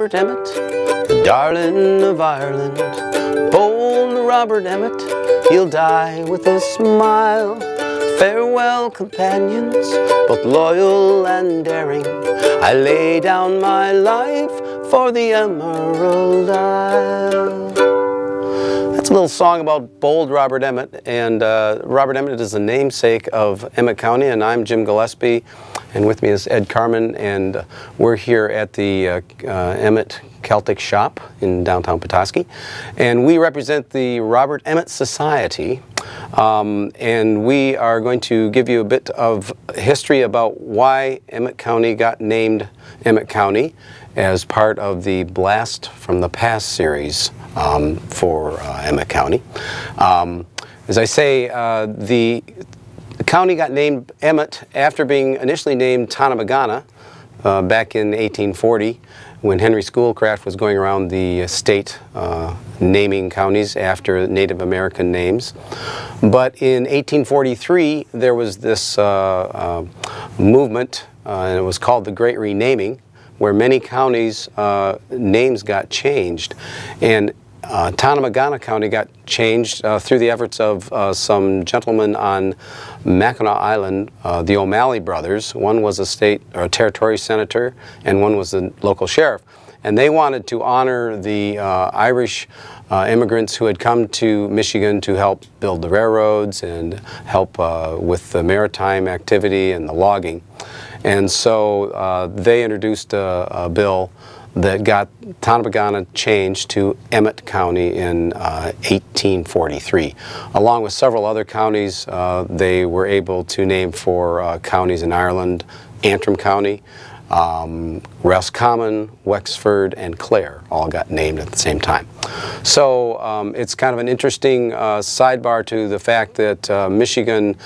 Robert Emmet, the darling of Ireland. Bold Robert Emmet, he'll die with a smile. Farewell, companions, both loyal and daring. I lay down my life for the Emerald Isle. That's a little song about bold Robert Emmet, and uh, Robert Emmet is the namesake of Emmet County, and I'm Jim Gillespie, and with me is Ed Karmonn, and we're here at the uh, uh, Emmet Celtic Shop in downtown Petoskey, and we represent the Robert Emmet Society, um, and we are going to give you a bit of history about why Emmet County got named Emmet County as part of the Blast from the Past series um, for uh, Emmet County. Um, as I say, uh, the, the, county got named Emmet after being initially named Tonedagana uh, back in 1840 when Henry Schoolcraft was going around the state uh, naming counties after Native American names. But in 1843 there was this uh, uh, movement and it was called the Great Renaming where many counties' uh, names got changed. And uh, Tonedagana County got changed uh, through the efforts of uh, some gentlemen on Mackinac Island, uh, the O'Malley brothers. One was a state or a territory senator, and one was the local sheriff. And they wanted to honor the uh, Irish uh, immigrants who had come to Michigan to help build the railroads and help with the maritime activity and the logging. And so they introduced a, a bill that got Tonedagana changed to Emmet County in uh, 1843. Along with several other counties, uh, they were able to name for uh, counties in Ireland, Antrim County, um, Roscommon, Wexford, and Clare all got named at the same time. So um, it's kind of an interesting uh, sidebar to the fact that uh, Michigan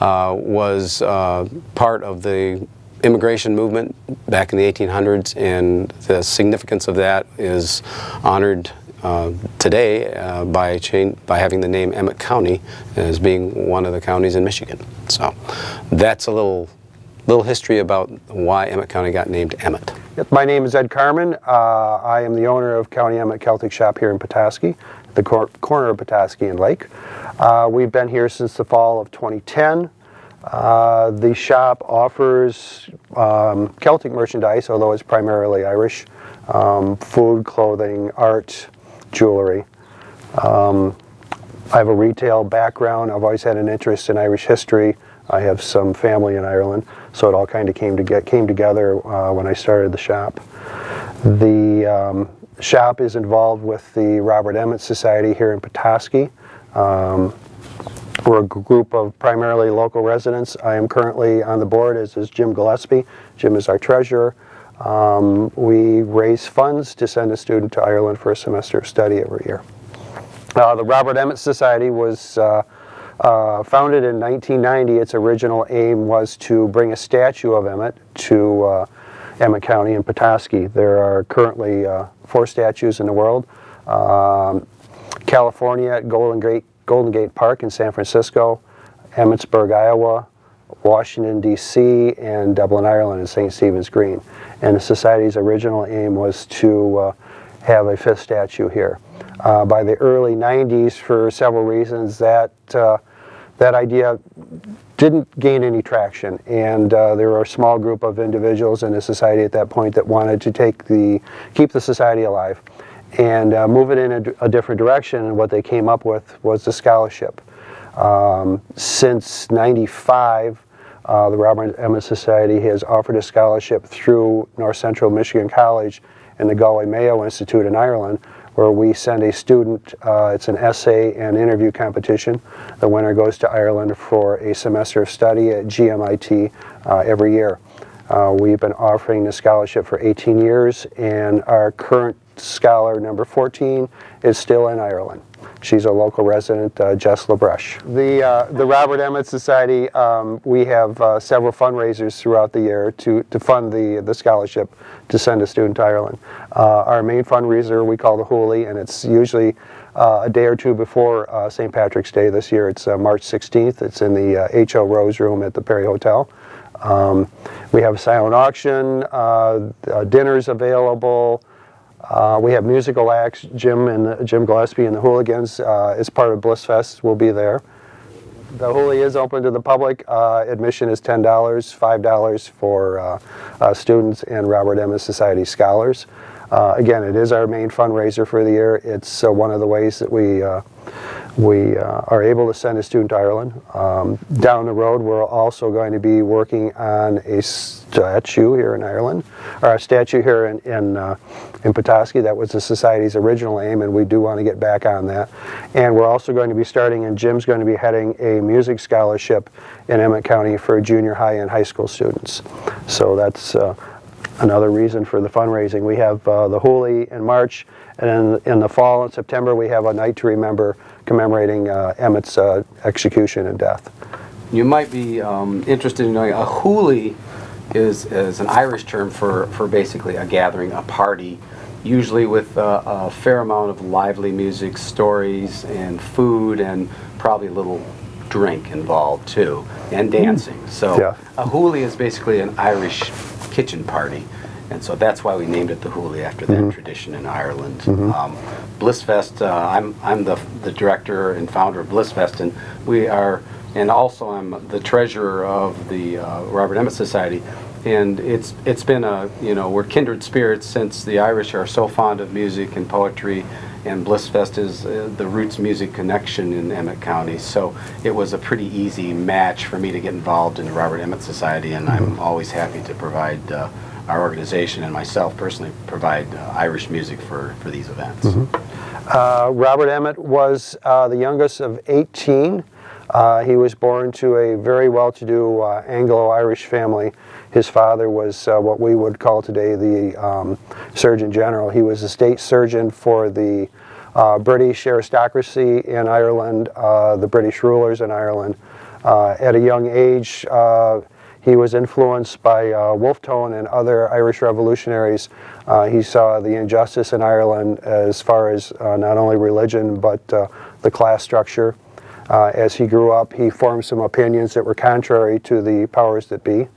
uh, was part of the immigration movement back in the 1800s, and the significance of that is honored uh, today uh, by, by having the name Emmet County as being one of the counties in Michigan. So that's a little, little history about why Emmet County got named Emmet. My name is Ed Karmonn. Uh, I am the owner of County Emmet Celtic Shop here in Petoskey, the cor corner of Petoskey and Lake. Uh, we've been here since the fall of 2010. Uh, the shop offers um, Celtic merchandise, although it's primarily Irish, um, food, clothing, art, jewelry. Um, I have a retail background. I've always had an interest in Irish history. I have some family in Ireland, so it all kind of came to get came together uh, when I started the shop. The um, shop is involved with the Robert Emmet Society here in Petoskey. We're a group of primarily local residents. I am currently on the board, as is Jim Gillespie. Jim is our treasurer. Um, we raise funds to send a student to Ireland for a semester of study every year. Uh, the Robert Emmet Society was uh, uh, founded in 1990. Its original aim was to bring a statue of Emmet to uh, Emmet County in Petoskey. There are currently uh, four statues in the world. Um, California at Golden Gate Golden Gate Park in San Francisco, Emmetsburg, Iowa, Washington, D.C., and Dublin, Ireland in St. Stephen's Green. And the Society's original aim was to uh, have a fifth statue here. Uh, by the early 90s, for several reasons, that, uh, that idea didn't gain any traction. And uh, there were a small group of individuals in the Society at that point that wanted to take the, keep the Society alive and uh, move it in a, a, different direction. And what they came up with was the scholarship. Um, since 95, uh, the Robert Emmet Society has offered a scholarship through North Central Michigan College and the Galway Mayo Institute in Ireland, where we send a student, uh, it's an essay and interview competition. The winner goes to Ireland for a semester of study at GMIT uh, every year. Uh, we've been offering the scholarship for 18 years, and our current scholar number 14 is still in Ireland. She's a local resident, uh, Jess LaBrush. The, uh, the Robert Emmet Society, um, we have uh, several fundraisers throughout the year to, to fund the, the scholarship to send a student to Ireland. Uh, our main fundraiser we call the Hoolie, and it's usually uh, a day or two before uh, St. Patrick's Day this year. It's March 16th. It's in the H.O. Rose Room at the Perry Hotel. Um, we have a silent auction, dinners available, Uh, we have musical acts. Jim and the, Jim Gillespie and the Hooligans, uh, as part of Blissfest, will be there. The Hoolie is open to the public. Uh, admission is ten dollars, five dollars for uh, uh, students and Robert Emmet Society scholars. Uh, again, it is our main fundraiser for the year. It's one of the ways that we we uh, are able to send a student to Ireland. Um, down the road, we're also going to be working on a statue here in Ireland, or a statue here in in, uh, in Petoskey. That was the society's original aim, and we do want to get back on that. And we're also going to be starting, and Jim's going to be heading a music scholarship in Emmet County for junior high and high school students. So that's uh, another reason for the fundraising. We have uh, the Hoolie in March, and in, in the fall in September we have a night to remember commemorating uh, Emmet's uh, execution and death. You might be um, interested in knowing a hoolie is, is an Irish term for, for basically a gathering, a party, usually with uh, a fair amount of lively music, stories, and food, and probably a little drink involved too, and dancing. So Yeah. a hoolie is basically an Irish kitchen party. And so that's why we named it the Hoolie after that tradition in Ireland. Um, Blissfest, uh, I'm, I'm the, the director and founder of Blissfest, and we are, and also I'm the treasurer of the uh, Robert Emmet Society. And it's, it's been a, you know, we're kindred spirits since the Irish are so fond of music and poetry, and Blissfest is uh, the roots music connection in Emmet County. So it was a pretty easy match for me to get involved in the Robert Emmet Society, and I'm always happy to provide uh, our organization and myself personally provide uh, Irish music for, for these events. Uh, Robert Emmet was uh, the youngest of 18. Uh, he was born to a very well-to-do uh, Anglo-Irish family. His father was uh, what we would call today the um, Surgeon General. He was a state surgeon for the uh, British aristocracy in Ireland, uh, the British rulers in Ireland. Uh, at a young age, he was influenced by Wolfe Tone and other Irish revolutionaries. He saw the injustice in Ireland as far as not only religion but the class structure. Uh, as he grew up, he formed some opinions that were contrary to the powers that be.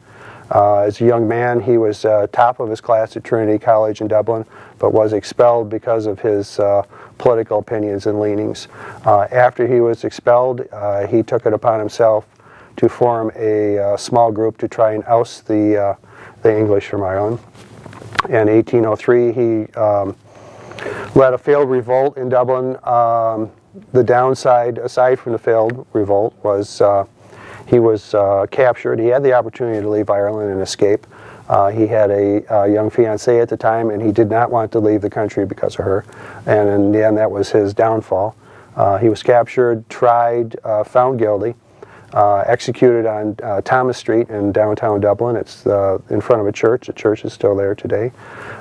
Uh, as a young man, he was uh, top of his class at Trinity College in Dublin, but was expelled because of his uh, political opinions and leanings. Uh, after he was expelled, uh, he took it upon himself to form a uh, small group to try and oust the, the English from Ireland. In 1803, he um, led a failed revolt in Dublin. Um, the downside, aside from the failed revolt, was uh, he was uh, captured. He had the opportunity to leave Ireland and escape. Uh, he had a, uh young fiancée at the time, and he did not want to leave the country because of her. And in the end, that was his downfall. Uh, he was captured, tried, uh, found guilty, uh, executed on uh, Thomas Street in downtown Dublin. It's uh, in front of a church. The church is still there today.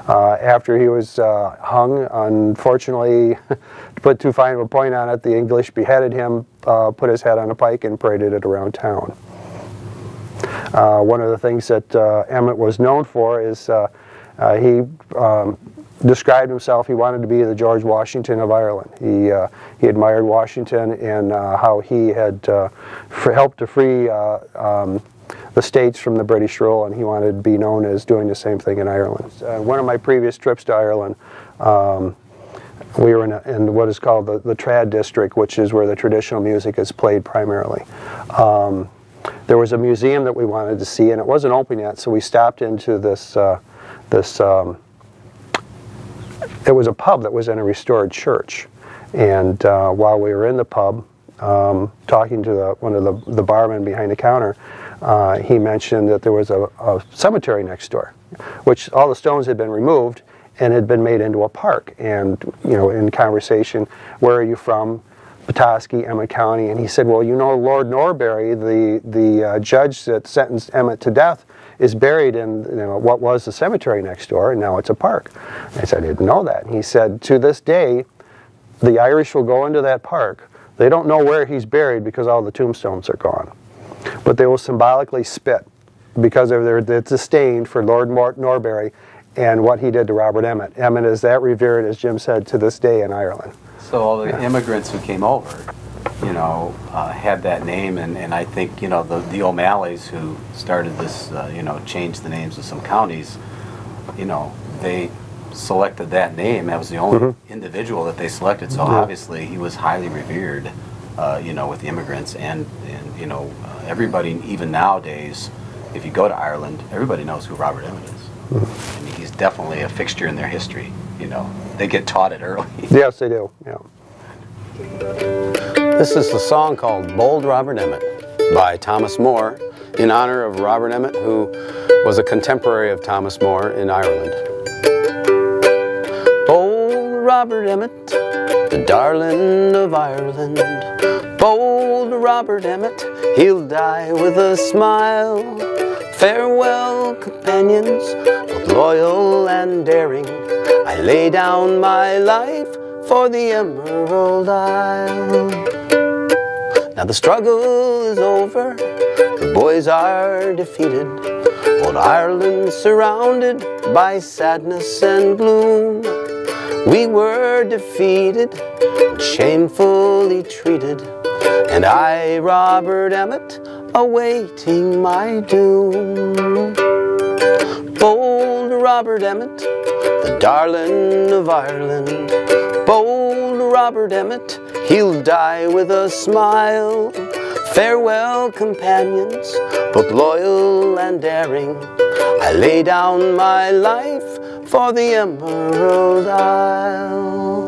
Uh, after he was uh, hung, unfortunately, to put too fine of a point on it, the English beheaded him, uh, put his head on a pike, and paraded it around town. One of the things that Emmet was known for is he um, described himself, he wanted to be the George Washington of Ireland. He, uh, he admired Washington and uh, how he had uh, helped to free uh, um, the states from the British rule, and he wanted to be known as doing the same thing in Ireland. Uh, one of my previous trips to Ireland, um, we were in, a, in what is called the, the Trad District, which is where the traditional music is played primarily. Um, there was a museum that we wanted to see, and it wasn't open yet, so we stopped into this, uh, this it was a pub that was in a restored church. And uh, while we were in the pub, um, talking to the, one of the, the barmen behind the counter, uh, he mentioned that there was a, a cemetery next door, which all the stones had been removed and had been made into a park. And, you know, in conversation, where are you from? Petoskey, Emmet County, and he said, well, you know, Lord Norbury, the, the uh, judge that sentenced Emmet to death, is buried in you know, what was the cemetery next door, and now it's a park. I said, I didn't know that. And he said, to this day, the Irish will go into that park. They don't know where he's buried because all the tombstones are gone. But they will symbolically spit because of their, disdain for Lord Norbury and what he did to Robert Emmet. Emmet is that revered, as Jim said, to this day in Ireland. So all the immigrants who came over, you know, uh, had that name, and, and I think, you know, the, the O'Malleys who started this, uh, you know, changed the names of some counties, you know, they selected that name. That was the only individual that they selected. So obviously he was highly revered, uh, you know, with the immigrants and, and you know, uh, everybody, even nowadays, if you go to Ireland, everybody knows who Robert Emmet is. I mean, he's definitely a fixture in their history. You know, they get taught it early. Yes, they do. Yeah. This is the song called Bold Robert Emmet by Thomas Moore in honor of Robert Emmet, who was a contemporary of Thomas Moore in Ireland. Bold Robert Emmet, the darling of Ireland. Bold Robert Emmet, he'll die with a smile. Farewell, companions, both loyal and daring. I lay down my life for the Emerald Isle. Now the struggle is over, the boys are defeated. Old Ireland surrounded by sadness and gloom. We were defeated and shamefully treated, and I, Robert Emmet, awaiting my doom. Bold Robert Emmet, the darling of Ireland. Bold Robert Emmet, he'll die with a smile. Farewell, companions, both loyal and daring. I lay down my life for the Emerald Isle.